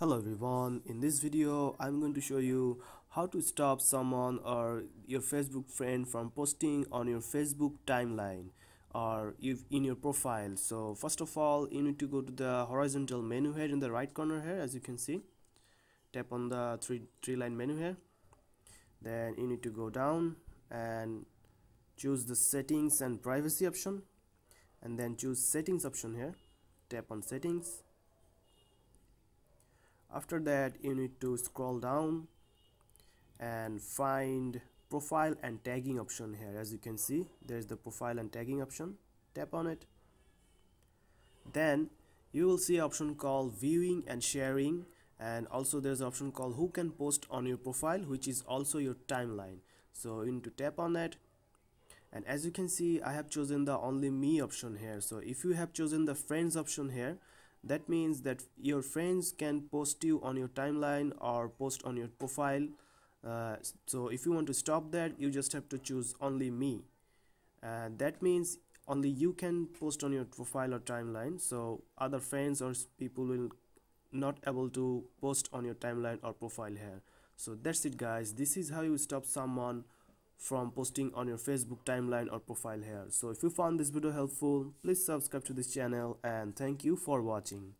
Hello everyone, in this video I'm going to show you how to stop someone or your Facebook friend from posting on your Facebook timeline or if in your profile. So first of all you need to go to the horizontal menu here in the right corner here as you can see. Tap on the three, three line menu here. Then you need to go down and choose the settings and privacy option and then choose settings option here. Tap on settings after that you need to scroll down and find profile and tagging option here. As you can see there's the profile and tagging option. Tap on it. Then you will see option called viewing and sharing and also there's an option called who can post on your profile which is also your timeline. So you need to tap on that. And as you can see I have chosen the only me option here. So if you have chosen the friends option here that means that your friends can post you on your timeline or post on your profile. Uh, so if you want to stop that you just have to choose only me. And that means only you can post on your profile or timeline. So other friends or people will not able to post on your timeline or profile here. So that's it guys. This is how you stop someone from posting on your facebook timeline or profile here. So if you found this video helpful please subscribe to this channel and thank you for watching